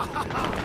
ha ha ha!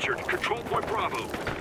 captured Control Point Bravo.